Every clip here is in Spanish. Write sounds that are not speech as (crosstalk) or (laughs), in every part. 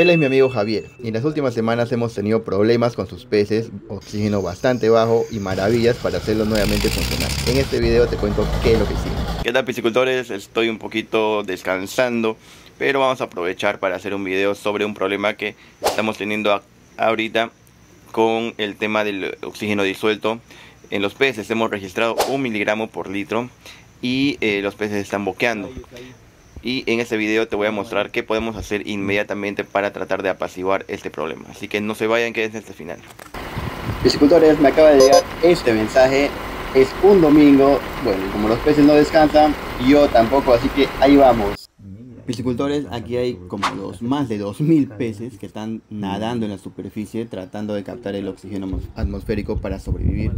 Él es mi amigo Javier y en las últimas semanas hemos tenido problemas con sus peces, oxígeno bastante bajo y maravillas para hacerlo nuevamente funcionar. En este video te cuento qué es lo que hicimos. ¿Qué tal piscicultores? Estoy un poquito descansando, pero vamos a aprovechar para hacer un video sobre un problema que estamos teniendo ahorita con el tema del oxígeno disuelto en los peces. Hemos registrado un miligramo por litro y eh, los peces están boqueando y en este video te voy a mostrar qué podemos hacer inmediatamente para tratar de apaciguar este problema. Así que no se vayan, quédense hasta el final. Piscicultores, me acaba de llegar este mensaje. Es un domingo, bueno, como los peces no descansan, yo tampoco, así que ahí vamos. Piscicultores, aquí hay como los más de 2000 peces que están nadando en la superficie tratando de captar el oxígeno atmosférico para sobrevivir.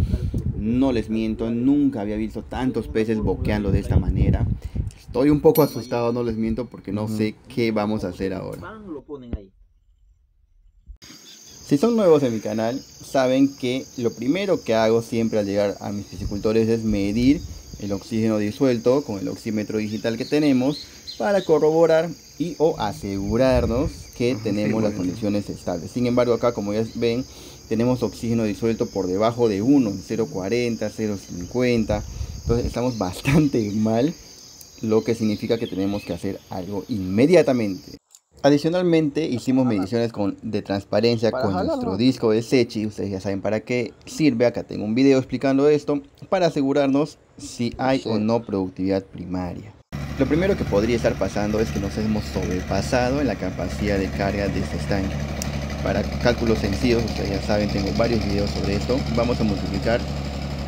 No les miento, nunca había visto tantos peces boqueando de esta manera. Estoy un poco asustado, no les miento, porque no sé qué vamos a hacer ahora. Si son nuevos en mi canal, saben que lo primero que hago siempre al llegar a mis piscicultores es medir el oxígeno disuelto con el oxímetro digital que tenemos para corroborar y o asegurarnos que tenemos las condiciones estables. Sin embargo, acá como ya ven, tenemos oxígeno disuelto por debajo de 1, 0.40, 0.50. Entonces estamos (laughs) bastante mal lo que significa que tenemos que hacer algo inmediatamente. Adicionalmente hicimos mediciones con, de transparencia con nuestro disco de Sechi, ustedes ya saben para qué sirve, acá tengo un video explicando esto, para asegurarnos si hay o no productividad primaria. Lo primero que podría estar pasando es que nos hemos sobrepasado en la capacidad de carga de este estanque. Para cálculos sencillos, ustedes ya saben, tengo varios videos sobre esto, vamos a multiplicar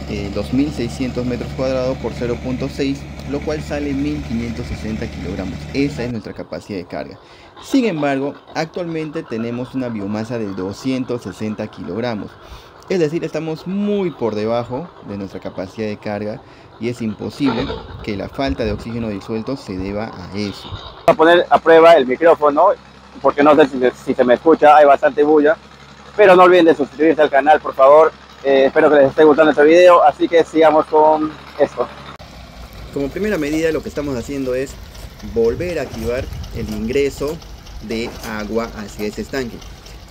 2.600 eh, metros cuadrados por 0.6 lo cual sale 1560 kilogramos. Esa es nuestra capacidad de carga. Sin embargo, actualmente tenemos una biomasa de 260 kilogramos. Es decir, estamos muy por debajo de nuestra capacidad de carga y es imposible que la falta de oxígeno disuelto se deba a eso. A poner a prueba el micrófono porque no sé si, se me escucha, hay bastante bulla. Pero no olviden de suscribirse al canal, por favor. Eh, espero que les esté gustando este video, así que sigamos con esto. Como primera medida lo que estamos haciendo es volver a activar el ingreso de agua hacia ese estanque.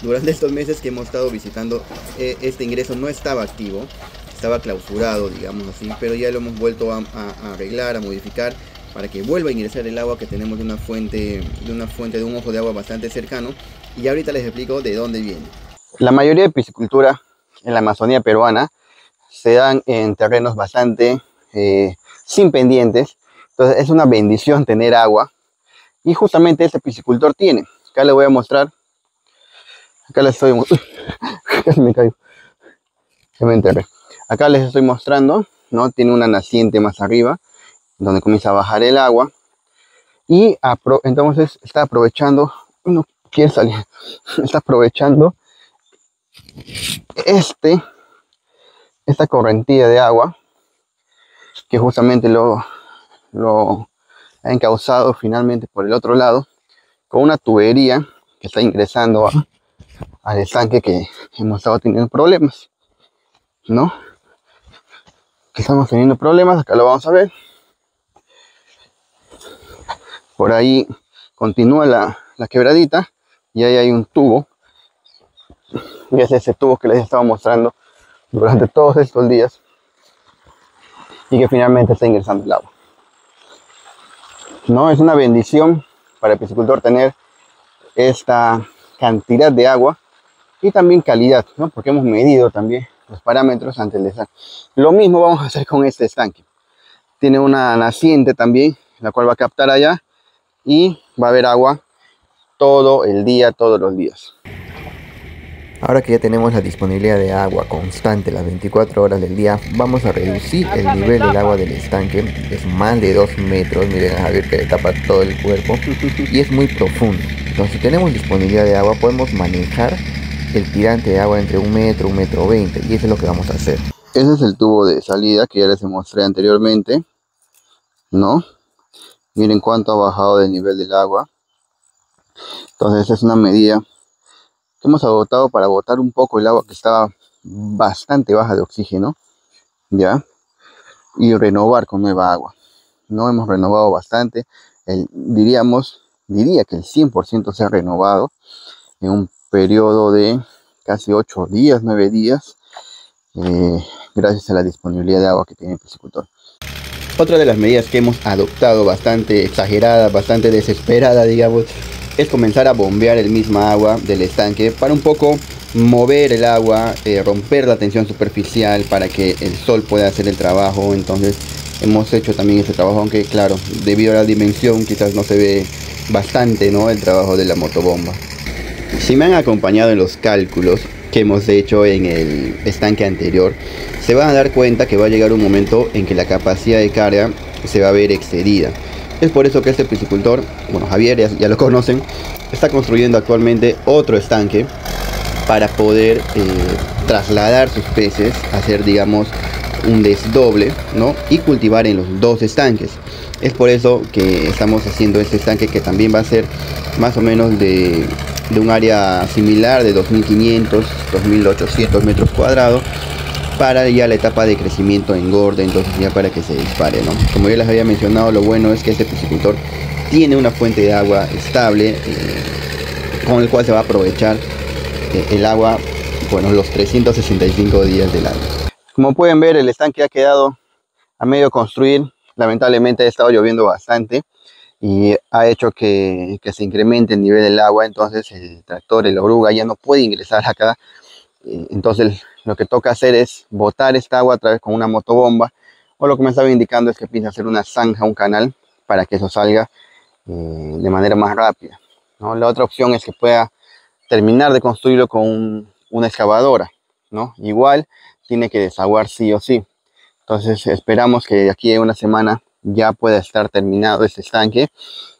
Durante estos meses que hemos estado visitando, eh, este ingreso no estaba activo, estaba clausurado, digamos así, pero ya lo hemos vuelto a, arreglar, a modificar para que vuelva a ingresar el agua que tenemos de una fuente, de una fuente de un ojo de agua bastante cercano. Y ahorita les explico de dónde viene. La mayoría de piscicultura en la Amazonía peruana se dan en terrenos bastante eh, sin pendientes. Entonces es una bendición tener agua. Y justamente este piscicultor tiene. Acá le voy a mostrar. Acá les estoy... (laughs) me caigo. Me enterré. Acá les estoy mostrando, ¿no? Tiene una naciente más arriba, donde comienza a bajar el agua. Y entonces está aprovechando... No quiere salir. (laughs) Está aprovechando este... Esta correntilla de agua que justamente lo, ha encauzado finalmente por el otro lado con una tubería que está ingresando al estanque que hemos estado teniendo problemas, ¿no? Que estamos teniendo problemas, acá lo vamos a ver. Por ahí continúa la, la quebradita y ahí hay un tubo. Y es ese tubo que les estaba mostrando durante todos estos días y que finalmente está ingresando el agua. No, es una bendición para el piscicultor tener esta cantidad de agua y también calidad, ¿no? porque hemos medido también los parámetros antes de estar. Lo mismo vamos a hacer con este estanque. Tiene una naciente también, la cual va a captar allá y va a haber agua todo el día, todos los días. Ahora que ya tenemos la disponibilidad de agua constante las 24 horas del día, vamos a reducir el nivel del agua del estanque. Es más de 2 metros, miren a ver que le tapa todo el cuerpo y es muy profundo. Entonces si tenemos disponibilidad de agua podemos manejar el tirante de agua entre un metro, un metro 20 y eso es lo que vamos a hacer. Ese es el tubo de salida que ya les mostré anteriormente, ¿no? Miren cuánto ha bajado el nivel del agua. Entonces es una medida hemos agotado para botar un poco el agua que estaba bastante baja de oxígeno, ¿ya? Y renovar con nueva agua. No hemos renovado bastante, diríamos, diría que el 100% se ha renovado. en un periodo de casi 8 días, 9 días, eh, gracias a la disponibilidad de agua que tiene el piscicultor. Otra de las medidas que hemos adoptado bastante exagerada, bastante desesperada, digamos, es comenzar a bombear el misma agua del estanque para un poco mover el agua, eh, romper la tensión superficial para que el sol pueda hacer el trabajo. Entonces hemos hecho también ese trabajo, aunque claro, debido a la dimensión quizás no se ve bastante ¿no? el trabajo de la motobomba. Si me han acompañado en los cálculos que hemos hecho en el estanque anterior, se van a dar cuenta que va a llegar un momento en que la capacidad de carga se va a ver excedida. Es por eso que este piscicultor, bueno Javier ya, lo conocen, está construyendo actualmente otro estanque para poder eh, trasladar sus peces, hacer digamos un desdoble, ¿no? Y cultivar en los dos estanques. Es por eso que estamos haciendo este estanque que también va a ser más o menos de, de un área similar de 2500, 2800 metros cuadrados para ya la etapa de crecimiento engorde, entonces ya para que se dispare, ¿no? Como ya les había mencionado, lo bueno es que este piscicultor tiene una fuente de agua estable eh, con el cual se va a aprovechar eh, el agua, bueno, los 365 días del año. Como pueden ver, el estanque ha quedado a medio construir. Lamentablemente ha estado lloviendo bastante y ha hecho que, que se incremente el nivel del agua, entonces el tractor, el oruga ya no puede ingresar acá. Eh, entonces lo que toca hacer es botar esta agua a través con una motobomba o lo que me estaba indicando es que piensa hacer una zanja, un canal para que eso salga eh, de manera más rápida. ¿no? La otra opción es que pueda terminar de construirlo con una excavadora. ¿no? Igual tiene que desaguar sí o sí. Entonces esperamos que de aquí a una semana ya pueda estar terminado este estanque.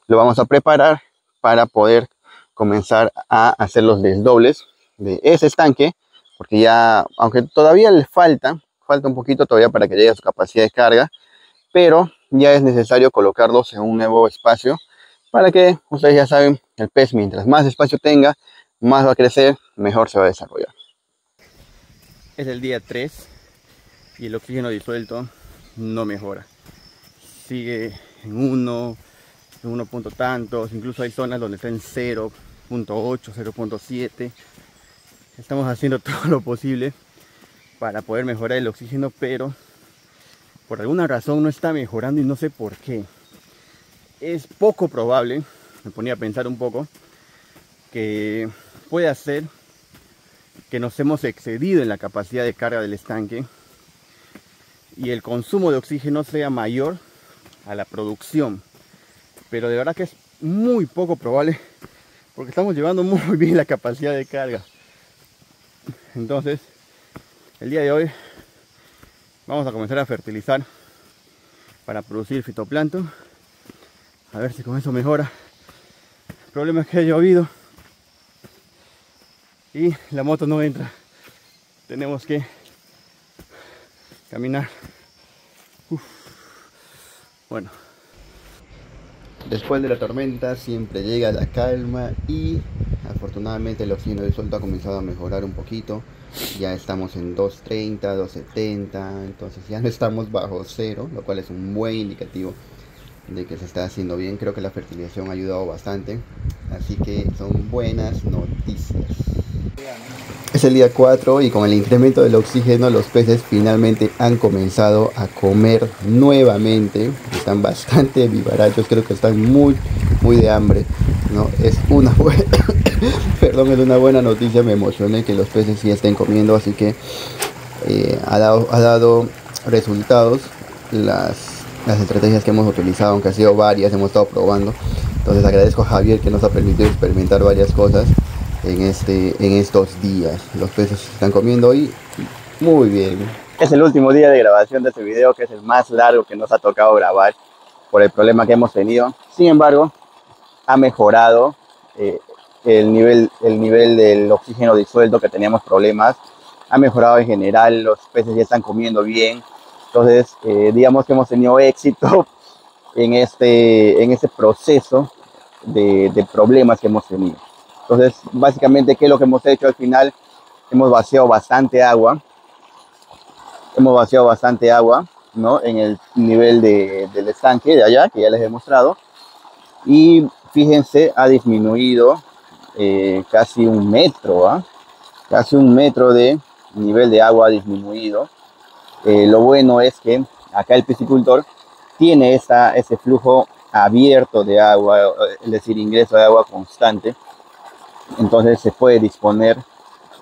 Lo vamos a preparar para poder comenzar a hacer los desdobles de ese estanque porque ya, aunque todavía le falta, falta un poquito todavía para que llegue a su capacidad de carga, pero ya es necesario colocarlos en un nuevo espacio para que ustedes ya saben, el pez mientras más espacio tenga, más va a crecer, mejor se va a desarrollar. Es el día 3 y el oxígeno disuelto no mejora. Sigue en 1, en 1 punto tantos, incluso hay zonas donde está en 0.8, 0.7 Estamos haciendo (laughs) todo lo posible para poder mejorar el oxígeno, pero por alguna razón no está mejorando y no sé por qué. Es poco probable, me ponía a pensar un poco, que puede ser que nos hemos excedido en la capacidad de carga del estanque y el consumo de oxígeno sea mayor a la producción. Pero de verdad que es muy poco probable porque estamos llevando (laughs) muy bien la capacidad de carga. Entonces, el día de hoy vamos a comenzar a fertilizar para producir fitoplancton. A ver si con eso mejora. El problema es que ha llovido y la moto no entra. Tenemos que caminar. Bueno. Después de la tormenta siempre llega la calma y afortunadamente el oxígeno disuelto ha comenzado a mejorar un poquito. Ya estamos en 2.30, 2.70, entonces ya no estamos bajo cero, lo cual es un buen indicativo de que se está haciendo bien. Creo que la fertilización ha ayudado bastante, así que son buenas noticias. Es el día 4 y con el incremento del oxígeno los peces finalmente han comenzado a comer nuevamente. Están bastante vivarachos, creo que están muy, muy de hambre. ¿No? Es una (laughs) buena, perdón, es una buena noticia, me emocioné que los peces sí estén comiendo, así que eh, ha, dado, ha dado resultados las, las estrategias que hemos utilizado, aunque ha sido varias, hemos estado probando. Entonces agradezco a Javier que nos ha permitido experimentar varias cosas en, este, en estos días. Los peces están comiendo hoy muy bien. Es el último día de grabación de este video, que es el más largo que nos ha tocado grabar por el problema que hemos tenido. Sin embargo, ha mejorado eh, el, nivel, el nivel del oxígeno disuelto que teníamos problemas. Ha mejorado en general, los peces ya están comiendo bien. Entonces, eh, digamos que hemos tenido éxito (laughs) en este, en este proceso de, de problemas que hemos tenido. Entonces, básicamente, ¿qué es lo que hemos hecho al final? Hemos vaciado bastante agua. Hemos vaciado bastante agua, ¿no? En el nivel de, del estanque de allá, que ya les he mostrado. Y fíjense, ha disminuido eh, casi un metro, ¿ah? casi un metro de nivel de agua disminuido. Eh, lo bueno es que acá el piscicultor tiene esa, ese flujo abierto de agua, es decir, ingreso de agua constante. Entonces se puede disponer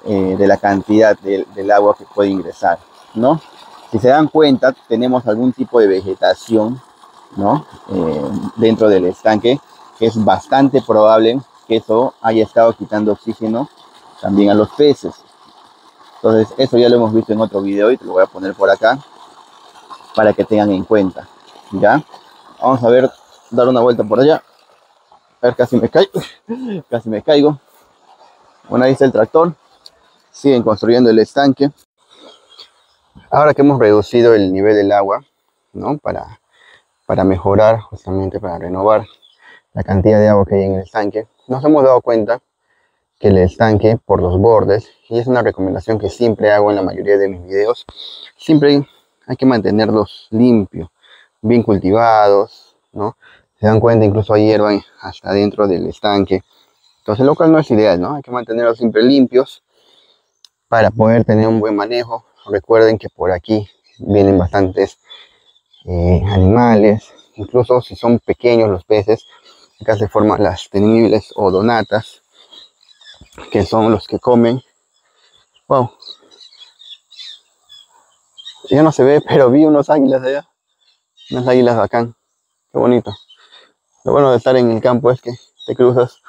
eh, de la cantidad del agua que puede ingresar, ¿no? Si se dan cuenta, tenemos algún tipo de vegetación, ¿no? Eh, dentro del estanque, que es bastante probable que eso haya estado quitando oxígeno también a los peces. Entonces, eso ya lo hemos visto en otro video y te lo voy a poner por acá para que tengan en cuenta. ¿Ya? Vamos a ver, dar una vuelta por allá. A ver, casi me caigo. (laughs) casi me caigo. Bueno, ahí está el tractor. Siguen construyendo el estanque. Ahora que hemos reducido el nivel del agua, ¿no? Para, para mejorar, justamente para renovar la cantidad de agua que hay en el estanque, nos hemos dado cuenta que el estanque por los bordes, y es una recomendación que siempre hago en la mayoría de mis videos, siempre hay que mantenerlos limpios, bien cultivados, ¿no? Se dan cuenta, incluso hay hierba hasta dentro del estanque. Entonces, lo cual no es ideal, ¿no? Hay que mantenerlos siempre limpios para poder tener un buen manejo. Recuerden que por aquí vienen bastantes eh, animales, incluso si son pequeños los peces, acá se forman las temibles o donatas, que son los que comen. Wow. Ya no se ve, pero vi unos águilas allá. Unas águilas bacán. Qué bonito. Lo bueno de estar en el campo es que te cruzas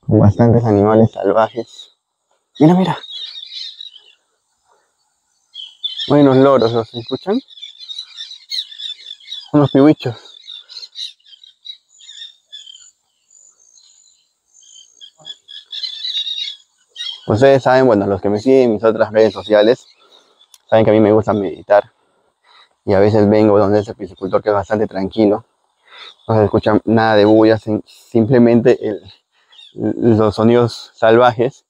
con bastantes animales salvajes. Mira, mira. Hay unos loros, ¿los escuchan? Unos pibichos. Ustedes saben, bueno, los que me siguen en mis otras redes sociales, saben que a mí me gusta meditar. Y a veces vengo donde es el piscicultor que es bastante tranquilo. No se escucha nada de bulla, simplemente los sonidos salvajes.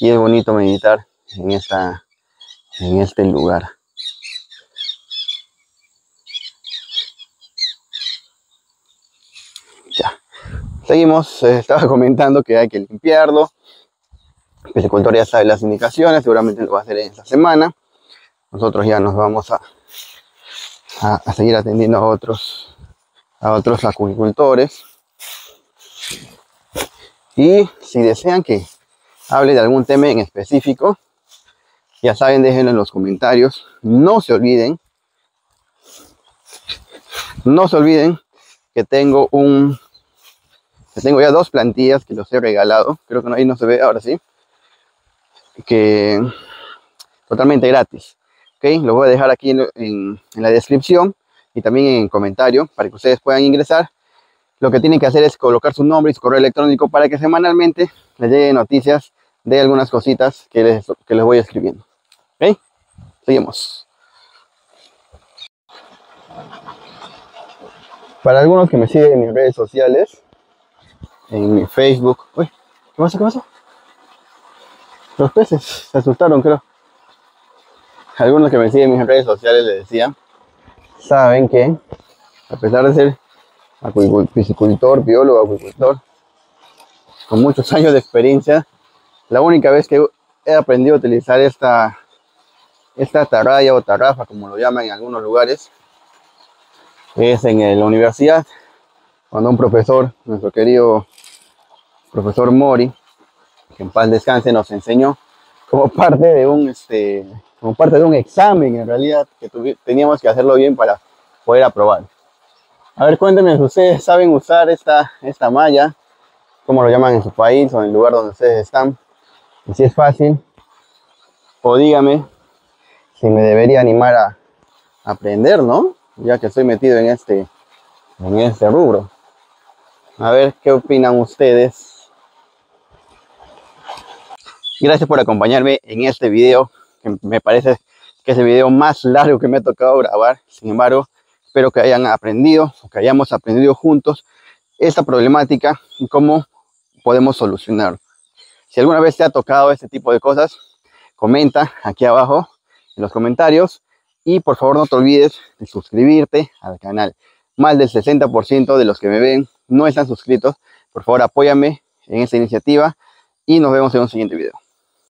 Y es bonito meditar en, esta, en este lugar. Ya. Seguimos, (laughs) estaba comentando que hay que limpiarlo el piscicultor ya sabe las indicaciones, seguramente lo va a hacer en esta semana. Nosotros ya nos vamos a, a, seguir atendiendo a otros, a otros acuicultores. Y si desean que hable de algún tema en específico, ya saben, déjenlo en los comentarios. No se olviden, no se olviden que tengo un, que tengo ya dos plantillas que los he regalado. Creo que ahí no se ve, ahora sí que totalmente gratis. ¿ok? Lo voy a dejar aquí en, la descripción y también en comentario para que ustedes puedan ingresar. Lo que tienen que hacer es colocar su nombre y su correo electrónico para que semanalmente les lleguen noticias de algunas cositas que les, que les voy escribiendo. ¿Ok? Seguimos. Para algunos que me siguen en mis redes sociales, en mi Facebook. Uy, ¿qué pasa? ¿Qué pasa? Los peces se asustaron, creo. Algunos que me siguen en mis redes sociales les decía, saben que a pesar de ser piscicultor, biólogo, acuicultor, con muchos años de experiencia, la única vez que he aprendido a utilizar esta, esta tarraya o tarrafa, como lo llaman en algunos lugares, es en la universidad, cuando un profesor, nuestro querido profesor Mori, en paz descanse, nos enseñó como (laughs) parte de un, este, como parte de un examen en realidad, que teníamos que hacerlo bien para poder aprobar. A ver, cuéntenme si ustedes saben usar esta, esta malla, cómo lo llaman en su país o en el lugar donde ustedes están, y si es fácil, o dígame si me debería animar a aprender, ¿no? Ya que estoy metido en este, en este rubro. A ver qué opinan ustedes Gracias por acompañarme en este video, que me parece que es el video más largo que me ha tocado grabar. Sin embargo, espero que hayan aprendido o que hayamos aprendido juntos esta problemática y cómo podemos solucionarlo. Si alguna vez te ha tocado este tipo de cosas, comenta aquí abajo en los comentarios y por favor no te olvides de suscribirte al canal. Más del 60% de los que me ven no están suscritos. Por favor apóyame en esta iniciativa y nos vemos en un siguiente video.